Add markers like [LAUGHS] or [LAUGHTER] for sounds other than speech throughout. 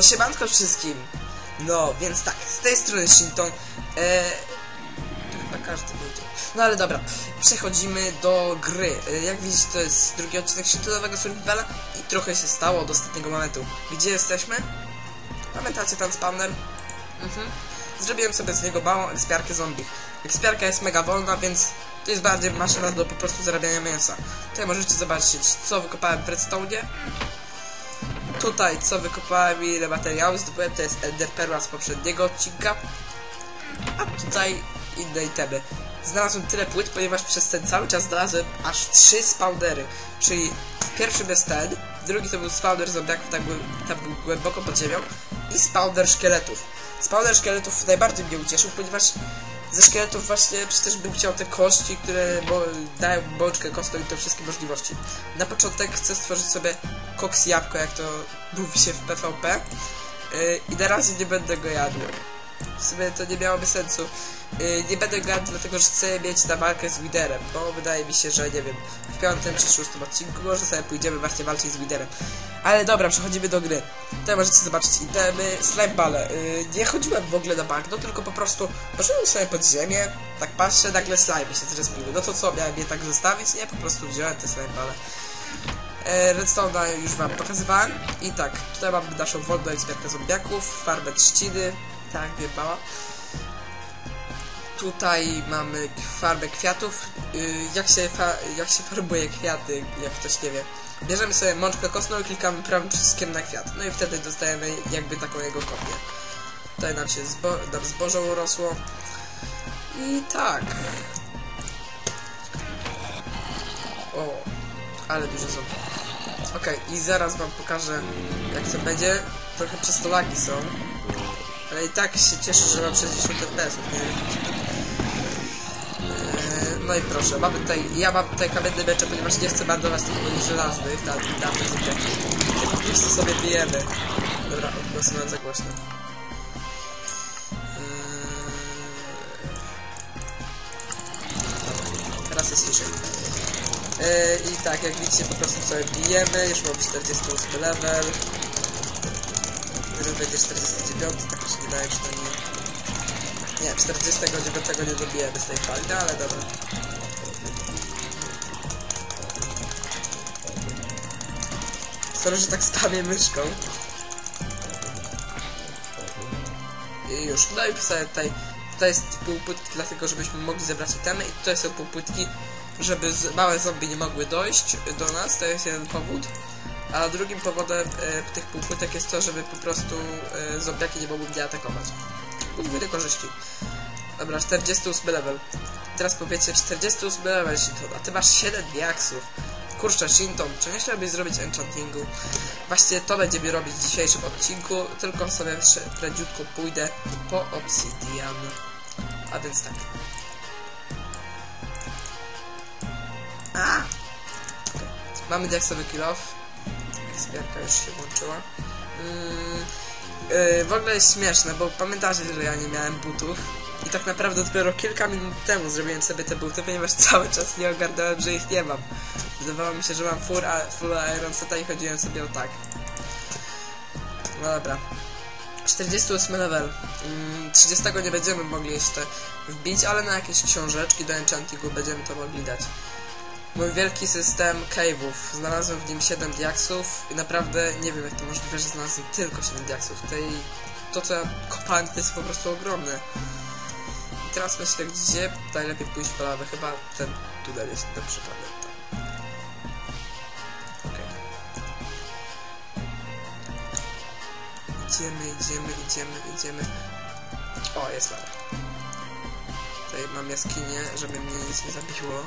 No siemanko wszystkim. No, więc tak, z tej strony Shinton. E, chyba każdy wiedział. No ale dobra, przechodzimy do gry. E, jak widzicie, to jest drugi odcinek Shintonowego Survivala i trochę się stało od ostatniego momentu. Gdzie jesteśmy? Pamiętacie ten spawner? Mhm. Zrobiłem sobie z niego małą ekspiarkę zombie. Ekspiarka jest mega wolna, więc to jest bardziej maszyna do po prostu zarabiania mięsa. Tutaj możecie zobaczyć, co wykopałem w redstone. Tutaj, co wykopałem i ile materiału zdobyłem, to jest Ender Perła z poprzedniego odcinka. A tutaj inne itemy. Znalazłem tyle płyt, ponieważ przez ten cały czas znalazłem aż trzy spawnery. Czyli pierwszy jest ten, drugi to był spawner zombiaków, tak był, tam był głęboko pod ziemią i spawner szkieletów. Spawner szkieletów najbardziej mnie ucieszył, ponieważ ze szkieletów właśnie przecież bym chciał te kości, które bo, dają bączkę i te wszystkie możliwości. Na początek chcę stworzyć sobie koks jabłko, jak to mówi się w PvP yy, i na razie nie będę go jadł. W sumie to nie miałoby sensu. Yy, nie będę go jadł, dlatego że chcę mieć na walkę z Widerem, bo wydaje mi się, że nie wiem, w piątym czy szóstym odcinku może sobie pójdziemy właśnie walczyć z Widerem. Ale dobra, przechodzimy do gry. Tutaj możecie zobaczyć itemy, slime bale. Yy, nie chodziłem w ogóle na bagno, tylko po prostu poszedłem sobie pod ziemię, tak patrzę, nagle slime się zrespiły. No to co, miałem je tak zostawić? Nie, po prostu wziąłem te slime bale. E, Redstone już wam pokazywałem. I tak, tutaj mamy naszą wolną ekspertkę zombiaków, farbę trzciny, tak, mała. Tutaj mamy farbę kwiatów. Yy, jak, się jak się farbuje kwiaty, jak ktoś nie wie. Bierzemy sobie mączkę kostną i klikamy prawym przyciskiem na kwiat. No i wtedy dostajemy jakby taką jego kopię. Tutaj nam się zbo nam zboże urosło. I tak. O, ale duże są. Okej, i zaraz wam pokażę jak to będzie. Trochę przez to lagi są. Ale i tak się cieszę, że mam 60 fps, No i proszę, mamy tutaj, ja mam tutaj kamienne mecze, ponieważ nie chcę marnować tych moich żelaznych, tam, tam, tam, po prostu sobie bijemy. Dobra, odgłosuję za głośno. Eee, Teraz jest ciszej. Eee, I tak, jak widzicie, po prostu sobie bijemy, już mam 48 level. Teraz będzie 49, tak mi się wydaje, to nie... Nie, 49 nie dobijemy z tej fali, no ale dobra. Sorry, że tak spamię myszką. I już, no i sobie tutaj... Tutaj jest półpłytki dlatego, żebyśmy mogli zebrać itemy i tutaj są półpłytki, żeby małe zombie nie mogły dojść do nas, to jest jeden powód. A drugim powodem e, tych półpłytek jest to, żeby po prostu e, zombiaki nie mogły mnie atakować. Podwójne korzyści. Dobra, 48 level. Teraz powiecie, 48 level Shinton, a ty masz 7 diaksów. Kurczę, Shinton, czy nie chciałbyś zrobić enchantingu? Właśnie to będziemy robić w dzisiejszym odcinku, tylko sobie prędziutko pójdę po obsidian. A więc tak. A! Mamy diaksowy kill off. Ekspiarka już się włączyła. Yy, yy, w ogóle jest śmieszne, bo pamiętacie, że ja nie miałem butów. I tak naprawdę dopiero kilka minut temu zrobiłem sobie te buty, ponieważ [LAUGHS] cały czas nie ogarnąłem, że ich nie mam. Wydawało mi się, że mam full, a, full iron seta i chodziłem sobie o tak. No dobra. 48 level. Mm, 30 nie będziemy mogli jeszcze wbić, ale na jakieś książeczki do enchantingu będziemy to mogli dać. Mój wielki system cave'ów. Znalazłem w nim 7 diaksów i naprawdę nie wiem jak to możliwe, że znalazłem tylko 7 diaksów. Tej, to co ja kopałem to jest po prostu ogromne. I teraz myślę, gdzie najlepiej pójść po lawę. Chyba ten tunel jest dobrze pamiętam. Idziemy, idziemy, idziemy, idziemy. O, jest lawa. Tutaj mam jaskinię, żeby mnie nic nie zabiło.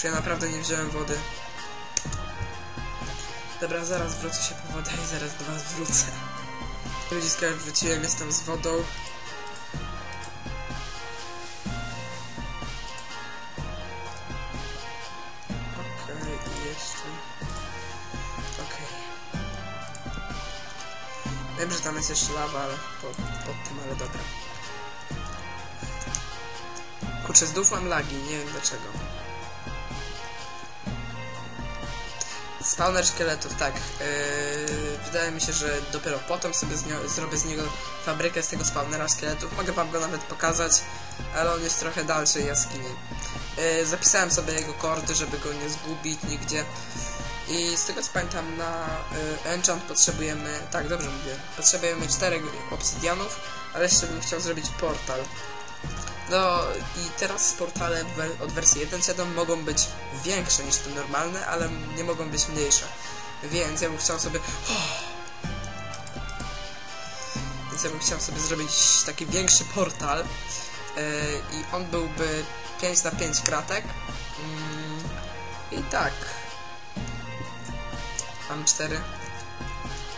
Czy ja naprawdę nie wziąłem wody? Dobra, zaraz wrócę się po wodę i zaraz do was wrócę. Ludziska już wróciłem, jestem z wodą. Okej, jeszcze... Okej. Wiem, że tam jest jeszcze lawa, ale pod, pod tym, ale dobra. Kurczę, znów mam lagi, nie wiem dlaczego. Spawner szkieletów, tak. Yy, wydaje mi się, że dopiero potem sobie z zrobię z niego fabrykę z tego spawnera szkieletów. Mogę wam go nawet pokazać, ale on jest trochę dalszej jaskini. Yy, zapisałem sobie jego kordy, żeby go nie zgubić nigdzie. I z tego co pamiętam na y, enchant potrzebujemy, tak dobrze mówię, potrzebujemy 4 obsydianów, ale jeszcze bym chciał zrobić portal. No i teraz we- od wersji 1.7 mogą być większe niż te normalne, ale nie mogą być mniejsze. Więc ja bym chciał sobie... Więc ja bym chciał sobie zrobić taki większy portal yy, i on byłby 5 na 5 kratek. Mm, I tak. Mam 4.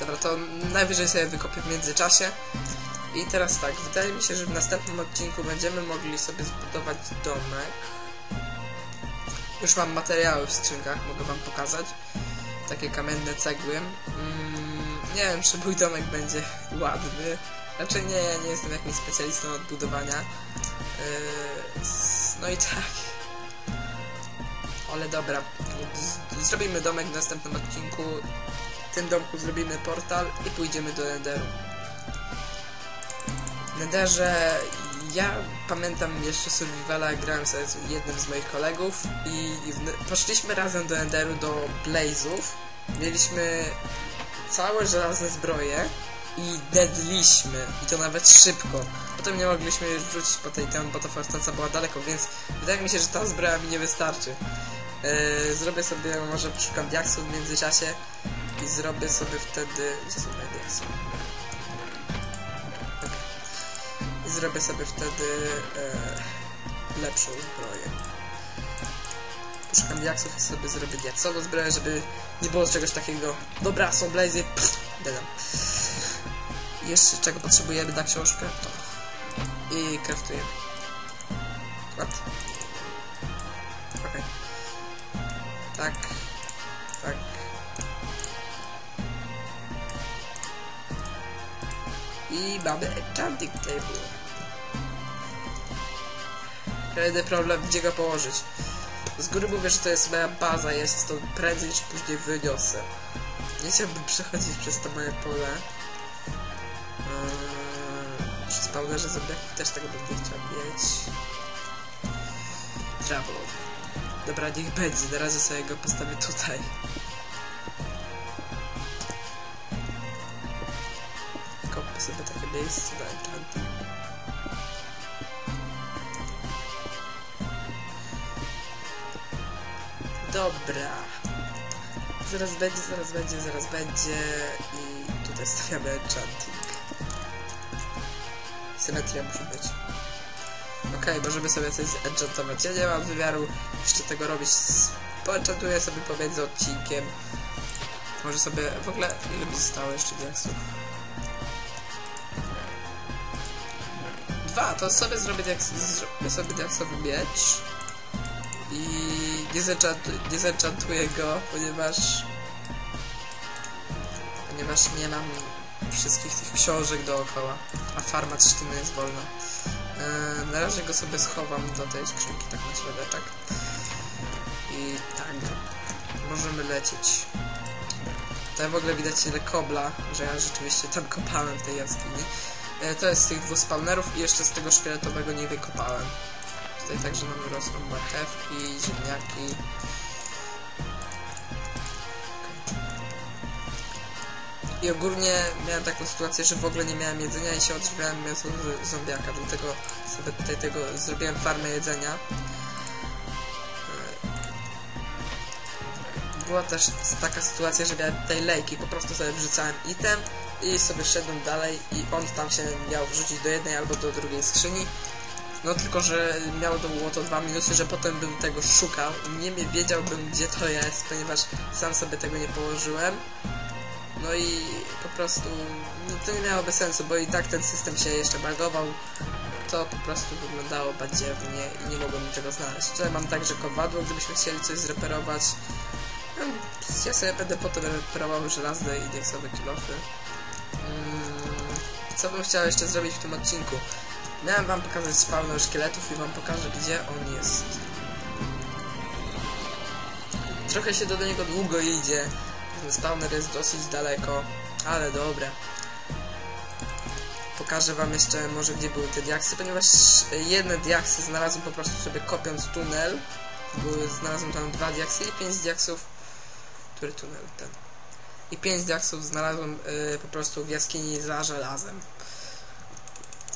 Dobra, to najwyżej sobie wykopię w międzyczasie. I teraz tak, wydaje mi się, że w następnym odcinku będziemy mogli sobie zbudować domek. Już mam materiały w skrzynkach, mogę wam pokazać. Takie kamienne cegły. Mm, nie wiem, czy mój domek będzie ładny. Raczej nie, ja nie jestem jakimś specjalistą od budowania. Yy, no i tak. Ale dobra, zrobimy domek w następnym odcinku. W tym domku zrobimy portal i pójdziemy do Enderu. Netherze ja pamiętam jeszcze Survivala, grałem sobie z jednym z moich kolegów i poszliśmy razem do Enderu, do Blazów. Mieliśmy całe żelazne zbroje i deadliśmy. I to nawet szybko. Potem nie mogliśmy już wrócić po tej tam, bo ta forteca była daleko, więc wydaje mi się, że ta zbroja mi nie wystarczy. Yy, zrobię sobie, może poszukam diaksów w międzyczasie i zrobię sobie wtedy... Gdzie są moje diaksy? Zrobię sobie wtedy e, lepszą zbroję. Poszukam diaksów i sobie zrobię diaksową zbroję, żeby nie było czegoś takiego. Dobra, są blazy, pff, dedam. Jeszcze czego potrzebujemy na książkę? To. I kraftujemy. What? Okej. Tak. Tak. I mamy enchanting table. Jedyny problem, gdzie go położyć. Z góry mówię, że to jest moja baza, ja się stąd prędzej czy później wyniosę. Nie chciałbym przechodzić przez to moje pole. Eee, przy spawnerze zombiaków też tego nie chciał mieć. Travel. Dobra, niech będzie, na razie sobie go postawię tutaj. Kopmy sobie takie miejsce na enchanting. Dobra. Zaraz będzie, zaraz będzie, zaraz będzie i tutaj stawiamy enchanting. Symetria musi być. Okej, możemy sobie coś zenchantować. Ja nie mam wymiaru jeszcze tego robić. Poenchantuję sobie pomiędzy odcinkiem. Może sobie w ogóle ile mi zostało jeszcze diaksów? Dwa, to sobie zrobię, diaks sobie diaksowy miecz. I nie, zenchantuję, nie zenchantuję go, ponieważ ponieważ nie mam wszystkich tych książek dookoła, a farma trzciny jest wolna. Yy, na razie go sobie schowam do tej skrzynki, tak na środeczek. I tak, możemy lecieć. Tutaj w ogóle widać ile kobla, że ja rzeczywiście tam kopałem w tej jaskini. E, To jest z tych dwóch spawnerów i jeszcze z tego szkieletowego nie wykopałem. Tutaj także nam rosną marchewki, ziemniaki. I ogólnie miałem taką sytuację, że w ogóle nie miałem jedzenia i się odżywiałem mięso zombiaka, dlatego sobie tutaj tego zrobiłem farmę jedzenia. była też taka sytuacja, że miałem tej lejki, po prostu sobie wrzucałem item i sobie szedłem dalej i on tam się miał wrzucić do jednej albo do drugiej skrzyni. No tylko, że miało to było to dwa minusy, że potem bym tego szukał nie wiedziałbym gdzie to jest, ponieważ sam sobie tego nie położyłem. No i po prostu no, to nie miałoby sensu, bo i tak ten system się jeszcze bagował. To po prostu wyglądało badziewnie i nie mogłem niczego znaleźć. Tutaj mam także kowadło, gdybyśmy chcieli coś zreperować. No, Ja sobie będę potem reperował żelazne i diaksowe kilofy. Mm, Co bym chciał jeszcze zrobić w tym odcinku? Miałem wam pokazać spawner szkieletów i wam pokażę gdzie on jest. Trochę się do niego długo idzie. Ten spawner jest dosyć daleko, ale dobra. Pokażę wam jeszcze może gdzie były te diaksy, ponieważ jedne diaksy znalazłem po prostu sobie kopiąc tunel. Były, znalazłem tam dwa diaksy i pięć diaksów. Który tunel? Ten. I pięć diaksów znalazłem y, po prostu w jaskini za żelazem.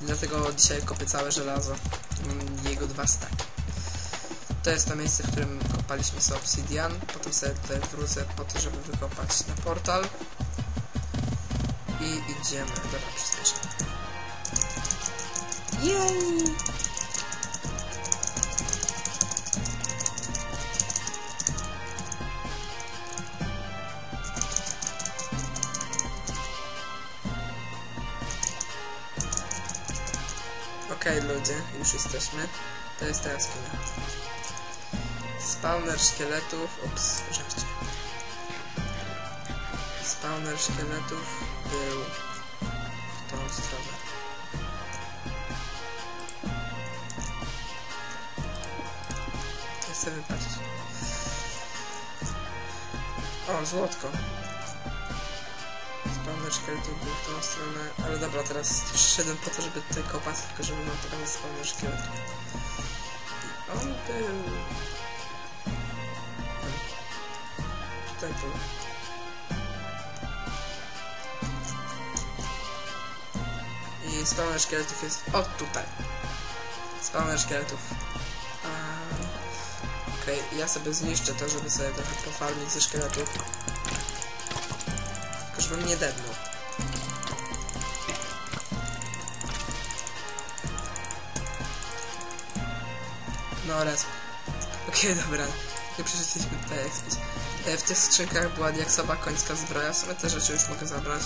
Dlatego dzisiaj kopię całe żelazo. Mam jego dwa staki. To jest to miejsce, w którym kopaliśmy sobie obsidian. Potem sobie tutaj wrócę po to, żeby wykopać na portal. I idziemy. Dobra, przyspieszamy. Jej! Okej ludzie, już jesteśmy. To jest teraz kino. Spawner szkieletów. Ups, żarcie. Spawner szkieletów był w tą stronę. Chcę wypaść. O, złotko. Szkieletów był w tą stronę. Ale dobra, teraz przyszedłem po to, żeby tutaj kopać, tylko żeby wam pokazać spawner szkieletów. I on był... Tutaj był. I spawner szkieletów jest o tutaj. Spawner szkieletów. Okej, ja sobie zniszczę to, żeby sobie trochę pofarmić ze szkieletów. Tylko żebym nie dednął. No raz. Okej, dobra. Nie przeszliśmy tutaj ekspić. E, W tych skrzynkach była diaksowa końska zbroja. W sumie te rzeczy już mogę zabrać.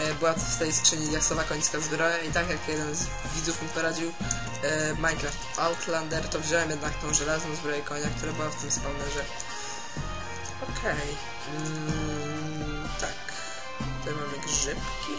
E, Była w tej skrzyni diaksowa końska zbroja i tak jak jeden z widzów mi poradził e, Minecraft Outlander, to wziąłem jednak tą żelazną zbroję konia, która była w tym spawnerze. Okej. Mm, tak. Tutaj mamy grzybki.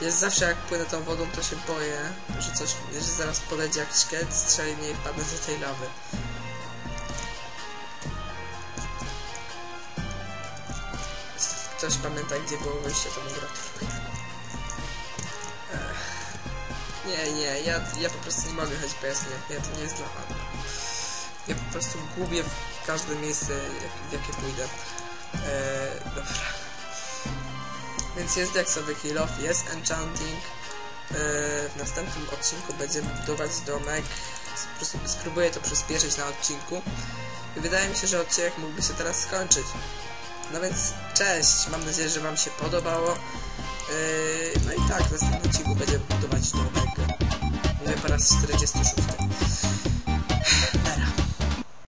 Jest zawsze jak płynę tą wodą, to się boję, że coś, że zaraz podejdzie jakiś szkielet, strzeli mnie i wpadnę do tej lawy. Ktoś pamięta, gdzie było wyjście, to mi. Nie, nie, ja, ja po prostu nie mogę chodzić po jaskiniach, nie, to nie jest dla pana. Ja po prostu gubię w każde miejsce, w jakie pójdę. Eee, dobra. Więc jest diaksowy kill off, jest enchanting. Eee, w następnym odcinku będziemy budować domek. Prostu spróbuję to przyspieszyć na odcinku. I wydaje mi się, że odcinek mógłby się teraz skończyć. No więc cześć, mam nadzieję, że Wam się podobało. Eee, no i tak, w następnym odcinku będziemy budować domek. Mówię po raz 46.